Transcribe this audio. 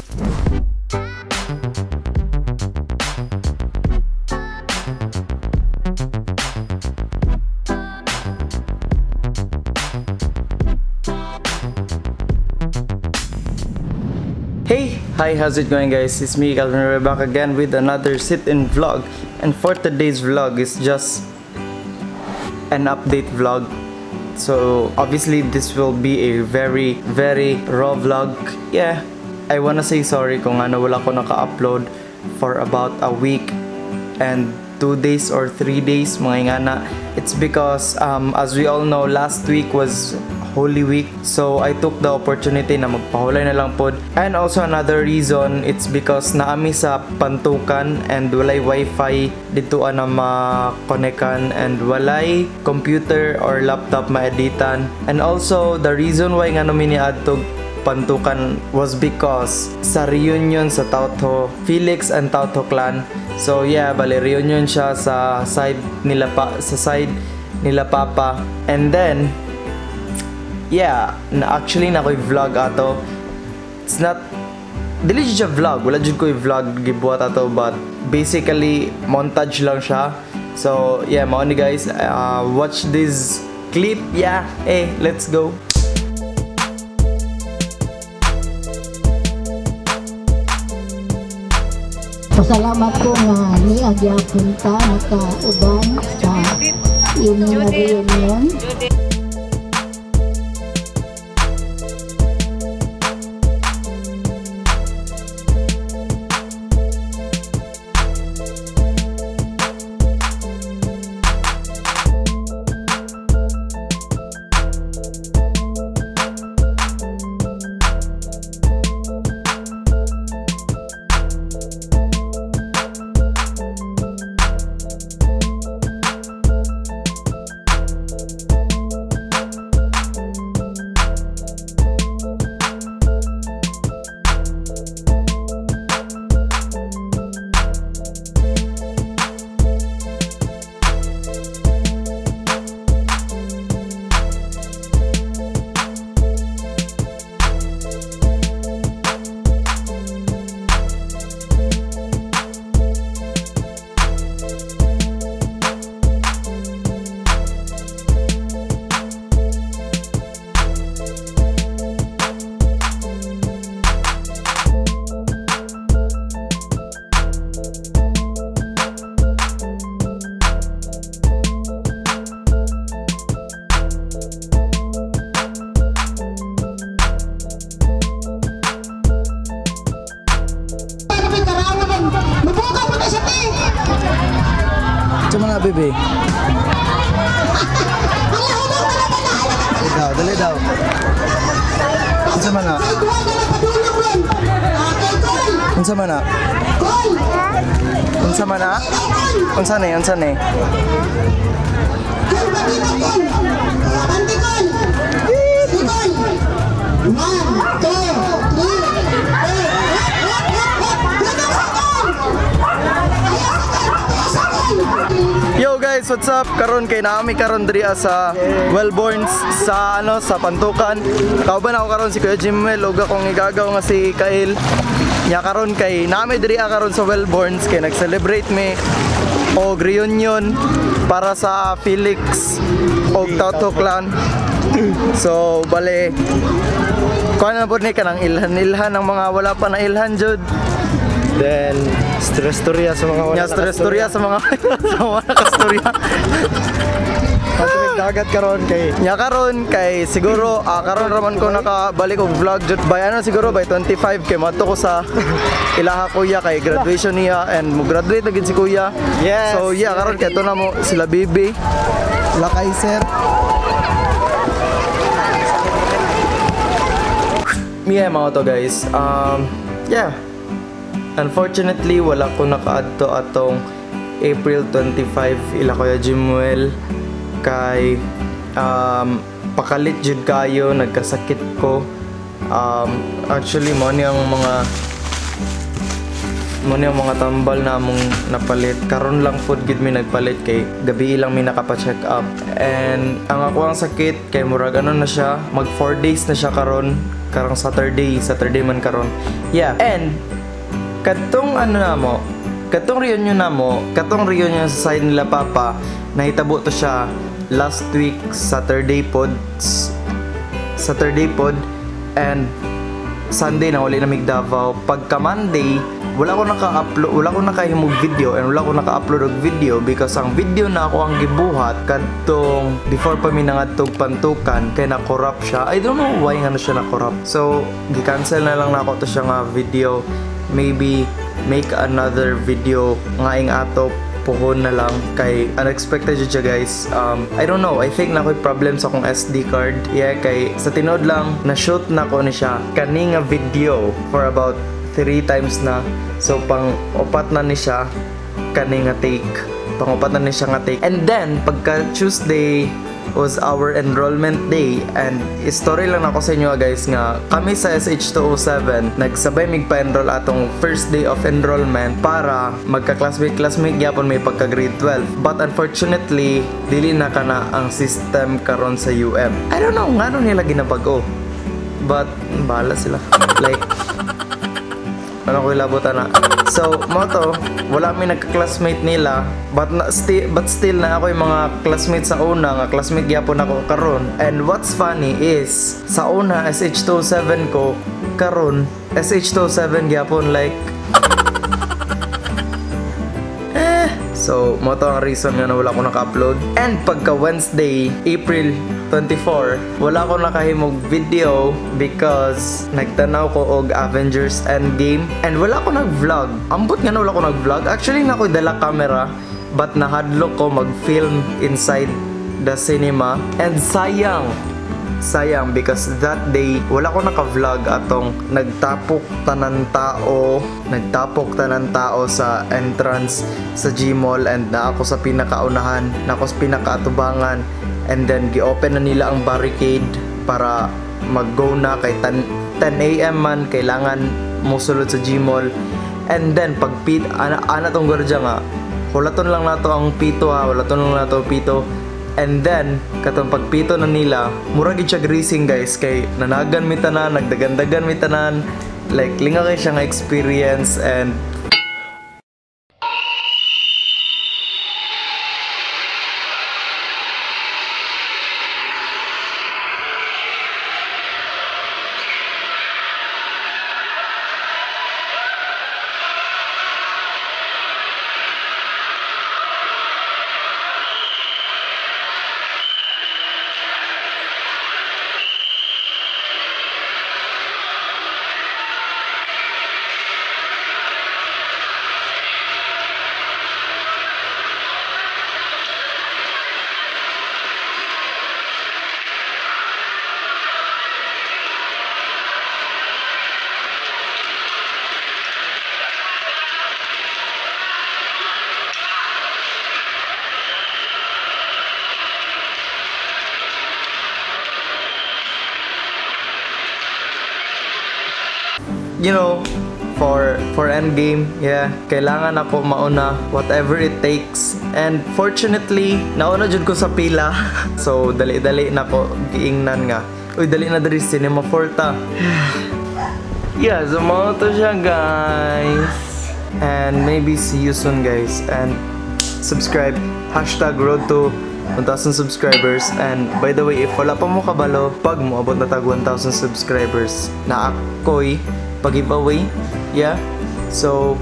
Hey! Hi, how's it going guys? It's me, Calvin. We're back again with another sit-in vlog. And for today's vlog, it's just an update vlog. So obviously this will be a very, very raw vlog. Yeah, I wanna say sorry kung ano wala ko naka-upload for about a week and two days or three days mga ingana. It's because um, as we all know, last week was Holy Week. So I took the opportunity na magpahulay na lang pod. And also another reason, it's because naami sa pantukan and walay wifi dito na makonekan and walay computer or laptop maeditan. And also the reason why nga namin niadtog pantukan was because sa reunion sa Tautho, Felix and Tautho clan. So yeah, bali reunion siya sa side nila pa sa side nila Papa. And then yeah, na actually na ko'y vlog ato. It's not dili siya vlog, wala jud ko'y vlog gibuhat ato but basically montage lang siya. So yeah, mao ni guys, uh, watch this clip. Yeah, hey, let's go. Pasalamat ko nga ni agyapon ta nakauban sa inyong reunion. Unsa man na? Unsa man na? Unsa man na? Unsa ni? Unsa ni? Col, what's up? Karon kay naami karon diri sa Wellborns sa ano sa Pantukan. Kauban ako karon si Kuya Jimmel ug akong igagaw nga si Kail. Nya karon kay naami diri karon sa Wellborns kay nag-celebrate mi og reunion para sa Felix og Tato Clan. So, bale kuha na po ni ka ng ilhan-ilhan ng mga wala pa na ilhan jud. Then, stress storya sa mga wala Nya stress storya sa mga sa mga nakastorya. Pag dagat karon kay Nya karon kay siguro ah, karon raman ko nakabalik og vlog jud by ano siguro by 25 kay mato ko sa ilaha kuya kay graduation niya and mo graduate na gid si kuya. Yes, So yeah, karon kay to na mo sila bibi. lakay sir. Yeah, mga to guys. Um yeah. Unfortunately, wala ko nakaadto atong April 25 ila kuya Jimuel kay um, pakalit jud kayo nagkasakit ko. Um, actually mo ni ang mga mo ni ang mga tambal na among napalit. Karon lang food gid mi nagpalit kay gabi lang mi nakapa-check up. And ang ako ang sakit kay murag ano na siya mag 4 days na siya karon karong Saturday. Saturday man karon. Yeah. And katong ano na mo katong reunion na mo katong reunion sa side nila papa nahitabo to siya last week Saturday pod Saturday pod and Sunday na wala na Davao. Pagka Monday, wala ko naka-upload, wala ko nakahimog video and wala ko naka-upload og video because ang video na ako ang gibuhat kadtong before pa mi nangadtog pantukan kay na corrupt siya. I don't know why nga na siya na corrupt. So, gi-cancel na lang nako to siya nga video. Maybe make another video nga ing ato puhon na lang kay unexpected jud siya guys. Um I don't know. I think na ko'y problem sa akong SD card. Yeah kay sa tinod lang na shoot na ko ni siya. Kani nga video for about 3 times na. So pang upat na ni siya kani nga take. Pang upat na ni siya nga take. And then pagka Tuesday was our enrollment day. And story lang ako sa inyo guys nga kami sa SH207 nagsabay mig pa-enroll atong first day of enrollment para magka-classmate classmate gyapon may pagka grade 12 but unfortunately dili na kana ang system karon sa UM I don't know ngano nila ginabago but bahala sila. Like ano ko ilabutan na so mo to wala mi nagka-classmate nila but na, sti- but still na ako yung mga classmate sa una nga classmate gyapon ako karon. And what's funny is sa una SH27 ko karon SH27 gyapon like so mo to ang reason nga na wala ko naka-upload. And pagka Wednesday April 24 wala ko nakahimog video because nagtanaw ko og Avengers Endgame. And wala ko nag-vlog. Ambot nga na wala ko nag-vlog. Actually na ko dala camera but nahadlok ko mag-film inside the cinema. And sayang sayang because that day wala ko naka-vlog atong nagtapok tanan tao nagtapok tanan tao sa entrance sa Gmall and na ako sa pinakaunahan na ako sa pinakaatubangan and then gi-open na nila ang barricade para mag-go na kay 10, 10 a.m. man kailangan musulod sa Gmall and then pag pit ana, ana tong gwardiya nga hulaton lang nato ang pito ha hulaton lang nato pito And then, katong pagpito na nila, murag siya greasing guys kay nanagan mi tanan, nagdagandagan mi tanan. Like linga kay siya experience and you know, for for endgame, yeah, kailangan ako mauna whatever it takes. And fortunately, nauna jud ko sa pila. so dali-dali na ko giingnan nga. Uy, dali na diri Cinema Forta. yeah, so mga to siya guys. And maybe see you soon guys. And subscribe. Hashtag road to 1,000 subscribers. And by the way, if wala pa mo kabalo, pag mo abot na tag 1,000 subscribers, na ako'y pag-giveaway. Yeah. So,